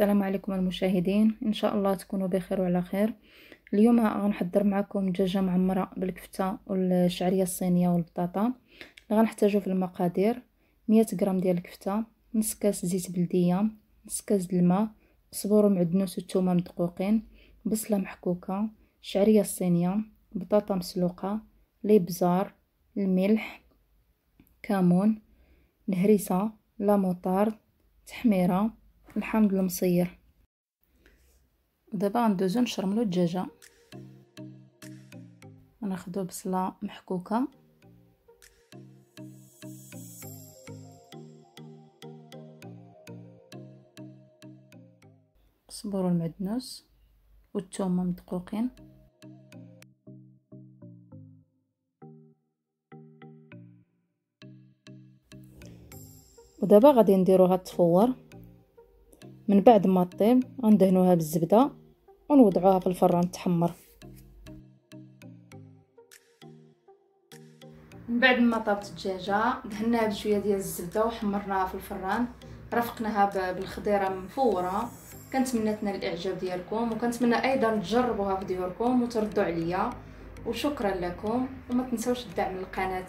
السلام عليكم المشاهدين. إن شاء الله تكونوا بخير وعلى خير. اليوم غنحضر معكم دجاجة معمرة بالكفتة والشعرية الصينية والبطاطا. اللي غنحتاجو في المقادير 100 غرام ديال الكفتة نص كاس زيت بلدية نص كاس الماء صبور ومعدنوس والثومه مدقوقين بصلة محكوكة شعرية الصينيه بطاطا مسلوقة ليبزار الملح كمون الهريسه لا موطارد تحميرة الحامض المصير ودابا غندوزو نشرملو الدجاجة. غناخدو بصلة محكوكة. الصبور المعدنوس والثومه مدقوقين. ودابا غادي نديروها تفور من بعد ما طيب غندهنوها بالزبدة ونوضعوها في الفران تحمر. من بعد ما طابت الدجاجة دهناها بشوية ديال الزبدة وحمرناها في الفران. رافقناها بالخضيرة مفورة. كنتمنى تنال الإعجاب ديالكم وكنتمنى أيضا تجربوها في ديوركم وتردوا عليا. وشكرا لكم وما تنسوش الدعم للقناة.